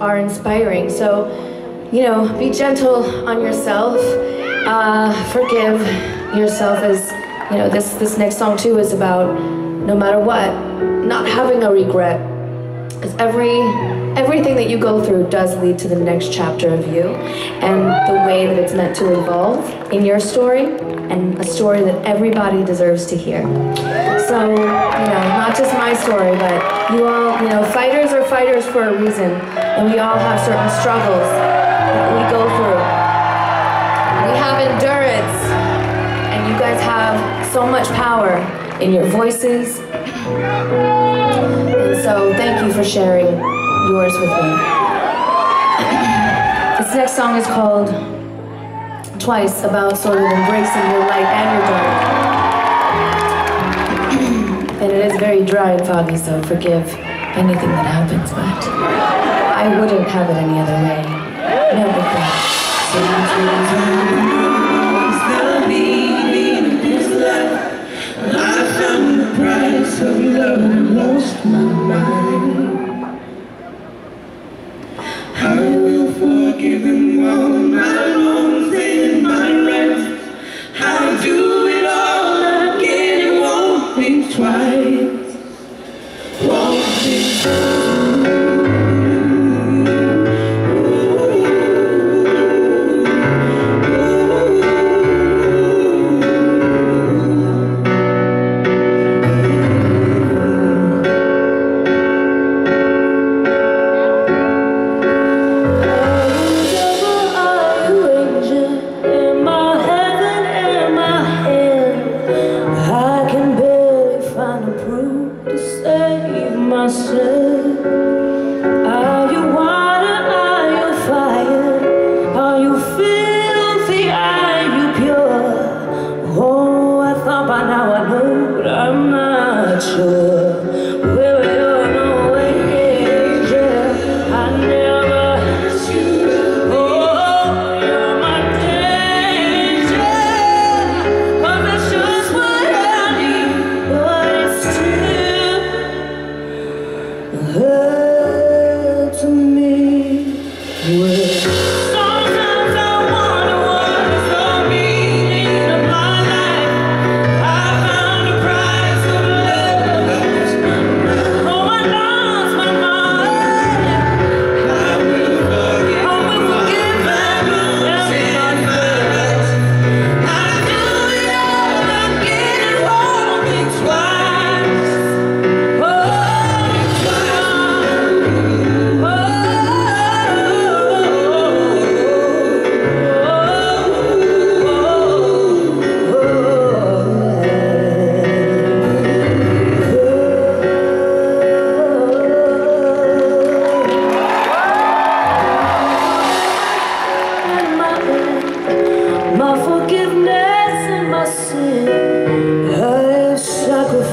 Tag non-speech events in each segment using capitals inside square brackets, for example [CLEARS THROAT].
are inspiring. So, you know, be gentle on yourself. Uh, forgive yourself as, you know, this, this next song too is about no matter what, not having a regret. Because every everything that you go through does lead to the next chapter of you and the way that it's meant to evolve in your story and a story that everybody deserves to hear. So, you know, not just my story, but you all, you know, fighters are fighters for a reason, and we all have certain struggles that we go through. We have endurance, and you guys have so much power in your voices. So, thank you for sharing yours with me. This next song is called Twice, about sort of embracing your light and your dark. [CLEARS THROAT] and it is very dry and foggy, so forgive anything that happens, but I wouldn't have it any other way. Never I found the price of love lost my mind. I will forgive them all my wrongs and my rights. I'll do it all again, won't think twice. Won't think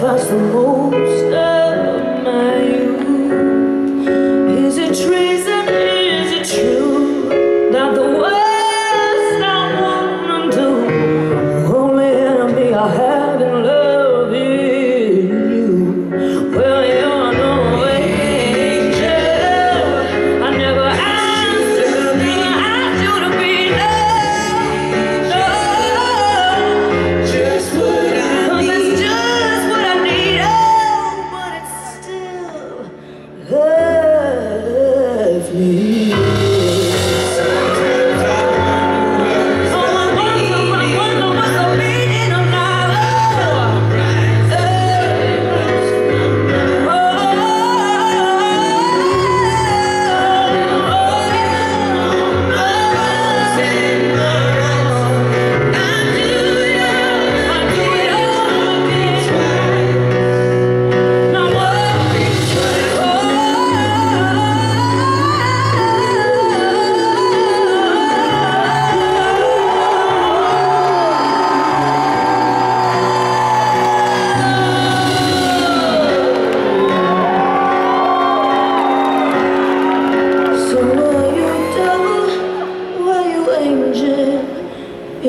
sacrificed the most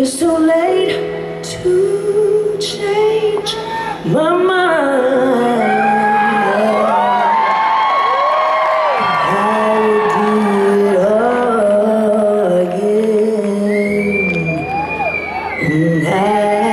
It's too late to change my mind. I'd do it again?